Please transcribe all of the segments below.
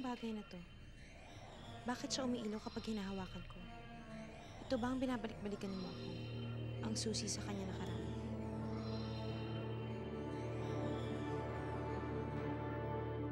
bang bagay na to? Bakit siya umiilaw kapag hinahawakan ko? Ito ba ang binabalik-balikan mo ako? Ang susi sa kanya nakaraan?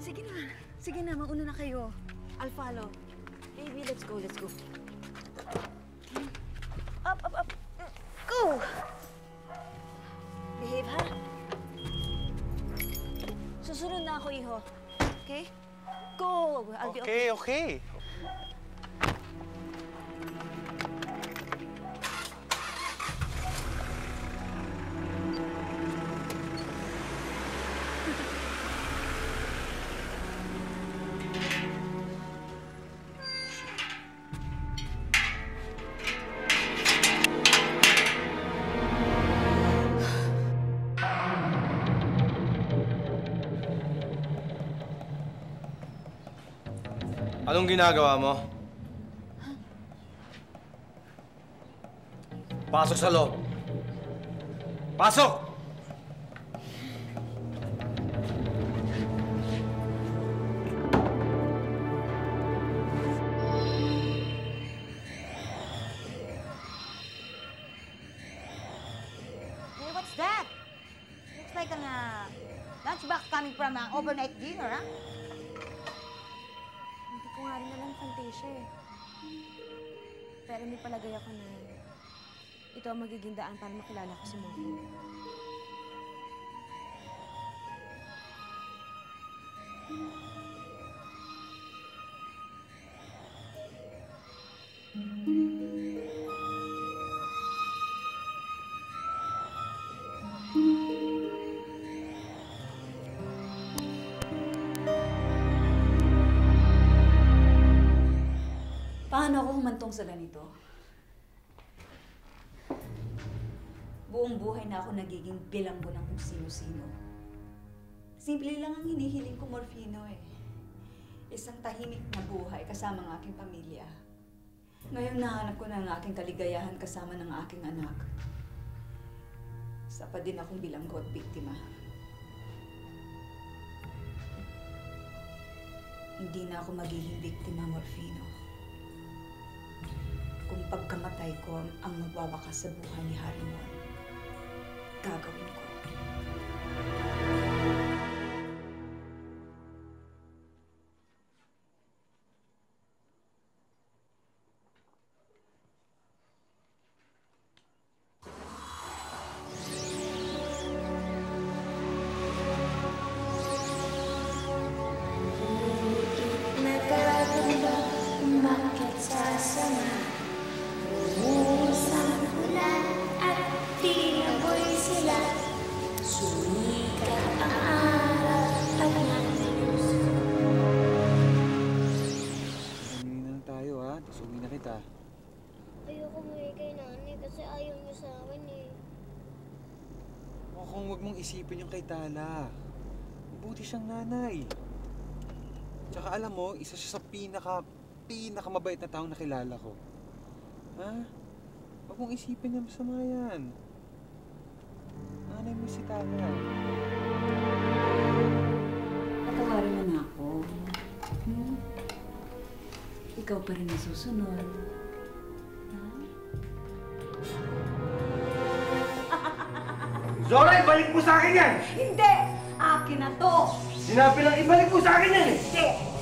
Sige na. Sige na, mauna na kayo. I'll follow. Baby, let's go, let's go. Up, up, up. Go! Behave, ha? Susunod na ako, iho. Okay? Go! I'll okay. Okay, Anong ginagawa mo? Pasok sa loob. Pasok! Hey, what's that? Looks like an uh, lunchbox coming from an overnight dinner, ah. Ko nga rin alam, Fantasia eh. Pero may palagay ako na ito ang magiging daan para makilala ko si Momo. Paano ako humantong sa ganito? Buong buhay na ako nagiging bilanggo ng kung sino-sino. Simple lang ang hinihiling ko, Morfino eh. Isang tahimik na buhay kasama ng aking pamilya. Ngayon nahanap ko na ang aking kaligayahan kasama ng aking anak. Isa din akong bilanggo at biktima. Hindi na ako magiging biktima, Morfino. Pagkamatay ko ang magwawakas sa buhay ni Harimon, gagawin kay Tala. Mabuti siyang nanay. Tsaka alam mo, isa siya sa pinaka, pinakamabait na taong nakilala ko. Ha? Huwag mong isipin yung masama yan. Nanay mo si Tala. Patawarin mo na ako. Hmm? Ikaw pa rin ang susunod. Zora, ibalik mo sa akin yan! Hindi! Akin na to! Sinabi lang ibalik mo sa akin yan eh! Hindi!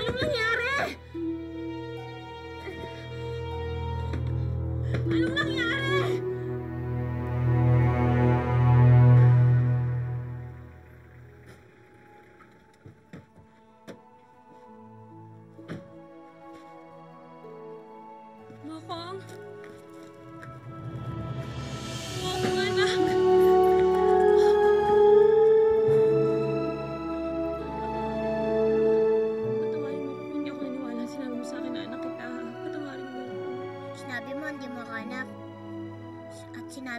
Anong nangyari?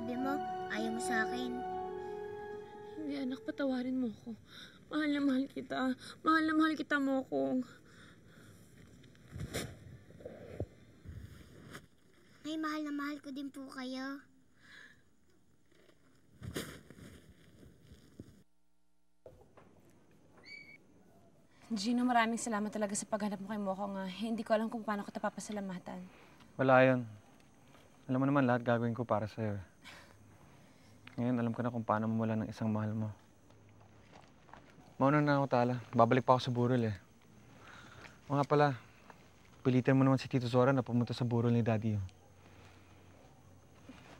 At sinabi mo, ayaw mo sa akin. Hindi anak, patawarin mo ako. Mahal na mahal kita. Mahal na mahal kita, Mokong. Nay, mahal na mahal ko din po kayo. Gino, maraming salamat talaga sa paghanap mo kay Mokong. Ah. Hindi ko alam kung paano kita papasalamatan. Wala yun. Alam mo naman lahat gagawin ko para sa'yo. eh. Ngayon, alam ko na kung paano mawala ng isang mahal mo. Mauna na ako, Tala. Babalik pa ako sa burol eh. O nga pala, pilitin mo naman si Tito Zora na pumunta sa burol ni Daddy. oh.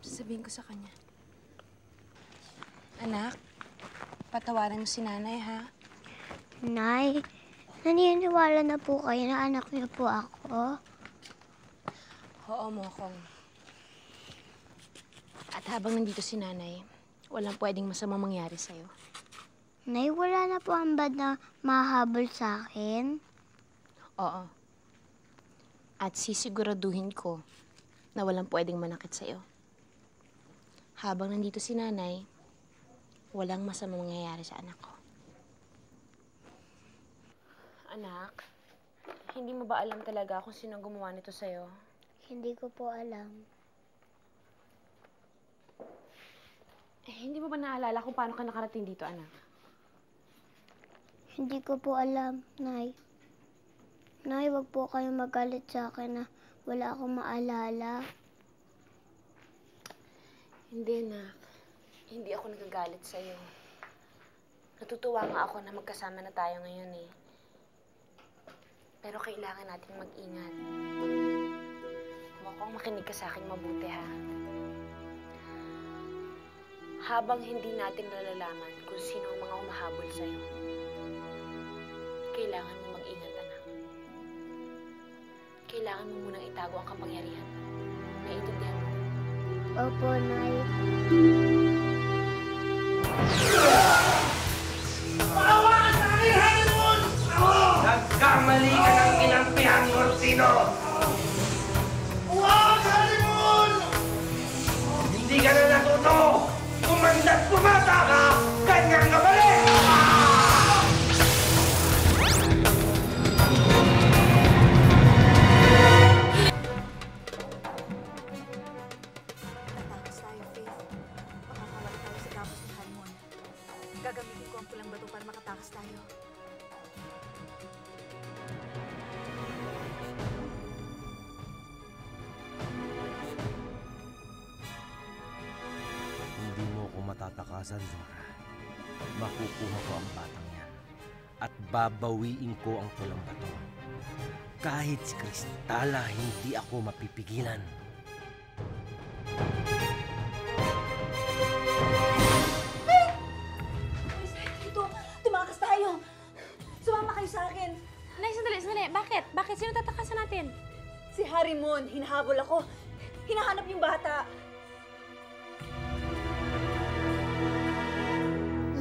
Sasabihin ko sa kanya. Anak, patawarin mo si nanay, ha? Nay, naniniwala na po kayo na anak niyo po ako. Oo, Mokong. At habang nandito si nanay, walang pwedeng masamang mangyari sa'yo. Nay, wala na po ang bad na mahabol sa akin. Oo. At sisiguraduhin ko na walang pwedeng manakit sa'yo. Habang nandito si nanay, walang masamang mangyayari sa anak ko. Anak, hindi mo ba alam talaga kung sino gumawa nito sa'yo? Hindi ko po alam. Eh, hindi mo ba naalala kung paano ka nakarating dito, anak? Hindi ko po alam, Nay. Nay, wag po kayong magalit sa akin na wala akong maalala. Hindi, anak. Hindi ako nagagalit sa'yo. Natutuwa nga ako na magkasama na tayo ngayon eh. Pero kailangan nating mag-ingat. Mukhang makinig ka sa akin mabuti ha. Habang hindi natin nalalaman kung sino ang mga humahabol sa'yo, kailangan mo mag-ingat, anak. Kailangan mo munang itago ang kapangyarihan mo. Naiintindihan mo? Opo, Nay. Nagkamali ka ng kinampihan, Orsino! Matatakasan, Zora. Makukuha ko ang batang yan. At babawiin ko ang pulang bato. Kahit si Kristala, hindi ako mapipigilan.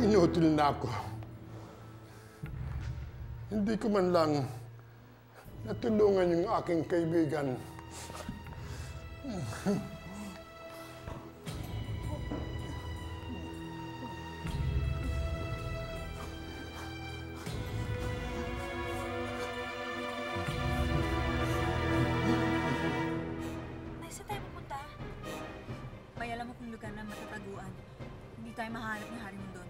Inutil na ako. Hindi ko man lang natulungan yung aking kaibigan. May alam akong lugar na matataguan. Hindi tayo mahanap ni Harimon doon.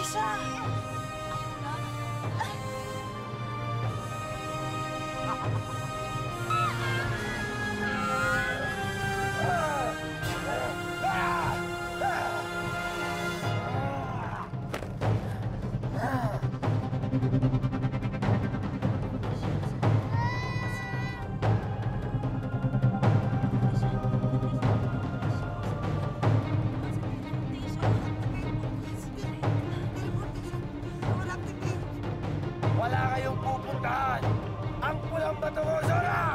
Wala kayong pupuntahan. Ang pulang bato ko, Sora!